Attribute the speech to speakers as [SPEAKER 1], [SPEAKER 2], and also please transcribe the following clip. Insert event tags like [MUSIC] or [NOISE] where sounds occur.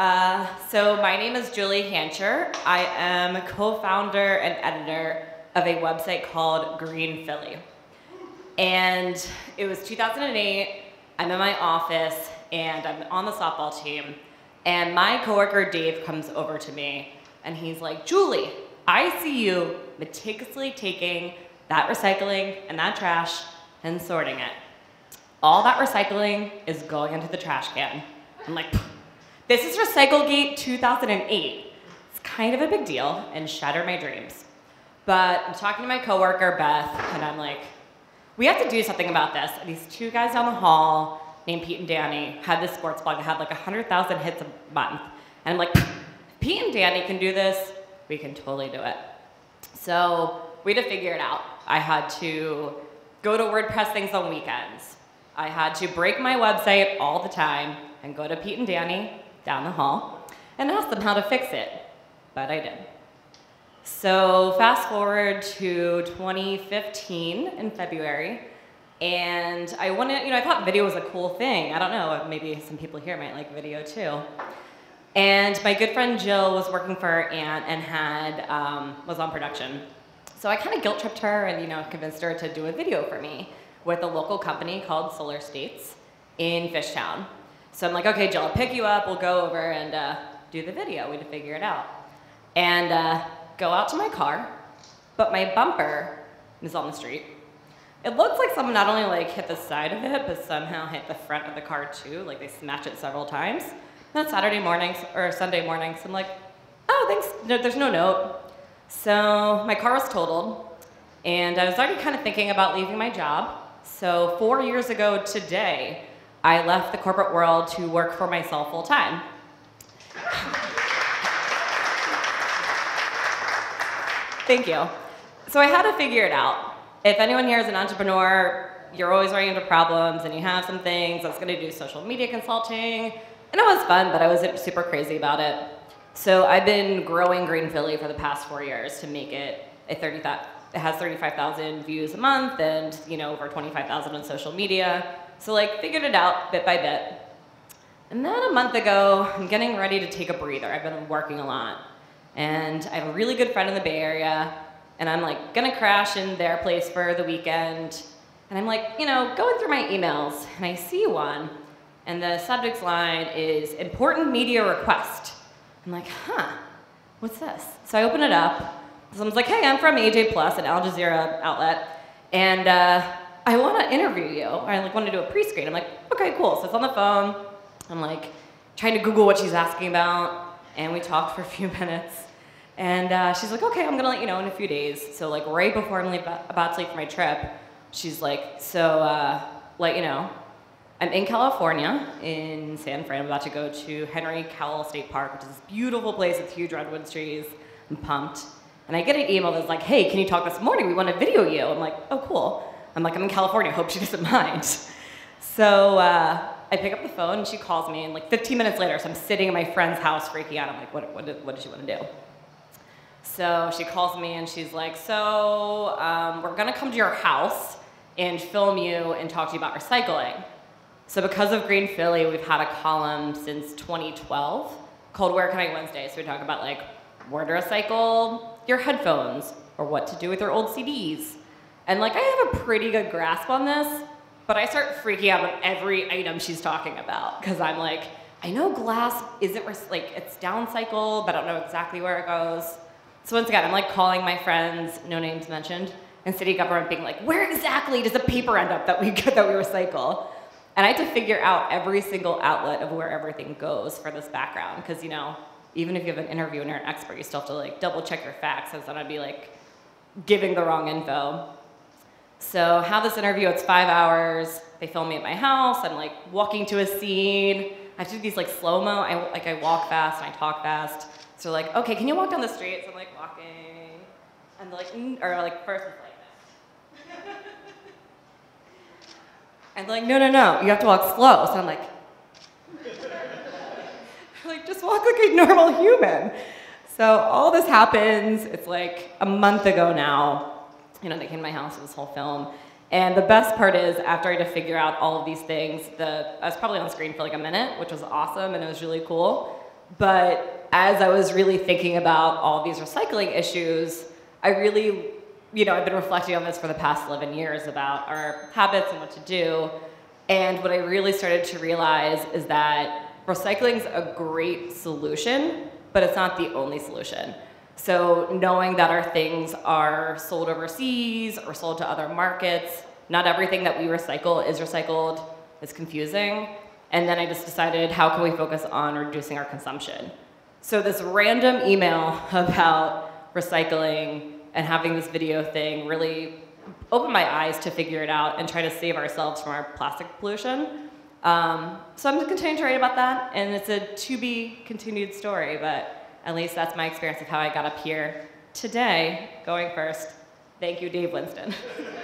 [SPEAKER 1] Uh, so my name is Julie Hancher. I am co-founder and editor of a website called Green Philly. And it was 2008. I'm in my office and I'm on the softball team. And my coworker Dave comes over to me and he's like, Julie, I see you meticulously taking that recycling and that trash and sorting it. All that recycling is going into the trash can. I'm like, this is Recyclegate 2008. It's kind of a big deal and shattered my dreams. But I'm talking to my coworker, Beth, and I'm like, we have to do something about this. And these two guys down the hall named Pete and Danny had this sports blog that had like 100,000 hits a month. And I'm like, Pete and Danny can do this, we can totally do it. So we had to figure it out. I had to go to WordPress things on weekends. I had to break my website all the time and go to Pete and Danny down the hall and ask them how to fix it. But I did. So fast forward to 2015 in February, and I wanted, you know, I thought video was a cool thing. I don't know, maybe some people here might like video too. And my good friend Jill was working for her aunt and had, um, was on production. So I kind of guilt tripped her and, you know, convinced her to do a video for me with a local company called Solar States in Fishtown. So I'm like, okay, Jill, I'll pick you up, we'll go over and uh, do the video, we had to figure it out. And uh, go out to my car, but my bumper is on the street. It looks like someone not only like hit the side of it, but somehow hit the front of the car too, like they smashed it several times. And then Saturday mornings, or Sunday mornings, I'm like, oh, thanks, no, there's no note. So my car was totaled, and I was already kind of thinking about leaving my job. So four years ago today, I left the corporate world to work for myself full time. Thank you. So I had to figure it out. If anyone here is an entrepreneur, you're always running into problems and you have some things. I was gonna do social media consulting, and it was fun, but I wasn't super crazy about it. So I've been growing Green Philly for the past four years to make it a 30, it has 35,000 views a month and you know over 25,000 on social media. So like figured it out bit by bit. And then a month ago, I'm getting ready to take a breather. I've been working a lot. And I have a really good friend in the Bay Area, and I'm like gonna crash in their place for the weekend. And I'm like, you know, going through my emails, and I see one, and the subject line is important media request. I'm like, huh, what's this? So I open it up. Someone's like, hey, I'm from AJ Plus, an Al Jazeera outlet, and uh, I want to interview you. I like want to do a pre-screen. I'm like, okay, cool. So it's on the phone. I'm like trying to Google what she's asking about and we talked for a few [LAUGHS] minutes. And uh, she's like, okay, I'm gonna let you know in a few days. So like right before I'm leave, about to leave for my trip, she's like, so uh, let you know, I'm in California, in San Fran. I'm about to go to Henry Cowell State Park, which is this beautiful place with huge redwood trees. I'm pumped. And I get an email that's like, hey, can you talk this morning? We want to video you. I'm like, oh, cool. I'm like, I'm in California. Hope she doesn't [LAUGHS] mind. So uh, I pick up the phone and she calls me, and like 15 minutes later, so I'm sitting in my friend's house freaking out. I'm like, what, what, what does she want to do? So she calls me and she's like, so um, we're gonna come to your house and film you and talk to you about recycling. So because of Green Philly, we've had a column since 2012 called Where Can I Wednesday? So we talk about like where to recycle your headphones or what to do with your old CDs. And like I have a pretty good grasp on this, but I start freaking out with every item she's talking about because I'm like, I know glass isn't like it's downcycled, but I don't know exactly where it goes. So once again, I'm like calling my friends, no names mentioned, and city government being like, where exactly does the paper end up that we get, [LAUGHS] that we recycle? And I had to figure out every single outlet of where everything goes for this background, because you know, even if you have an interview and you're an expert, you still have to like double check your facts, as then I'd be like giving the wrong info. So have this interview, it's five hours. They film me at my house. I'm like walking to a scene. I do these like slow-mo. I, like I walk fast and I talk fast. So like, okay, can you walk down the street? So I'm like walking. And they're like, mm, or like first it's like this. [LAUGHS] and like, no, no, no, you have to walk slow. So I'm like, [LAUGHS] like just walk like a normal human. So all this happens, it's like a month ago now you know, they came to my house for this whole film. And the best part is, after I had to figure out all of these things, the, I was probably on screen for like a minute, which was awesome and it was really cool. But as I was really thinking about all these recycling issues, I really, you know, I've been reflecting on this for the past 11 years about our habits and what to do. And what I really started to realize is that recycling is a great solution, but it's not the only solution. So knowing that our things are sold overseas or sold to other markets, not everything that we recycle is recycled is confusing. And then I just decided, how can we focus on reducing our consumption? So this random email [LAUGHS] about recycling and having this video thing really opened my eyes to figure it out and try to save ourselves from our plastic pollution. Um, so I'm continuing to write about that, and it's a to be continued story, but at least that's my experience of how I got up here today, going first. Thank you, Dave Winston. [LAUGHS]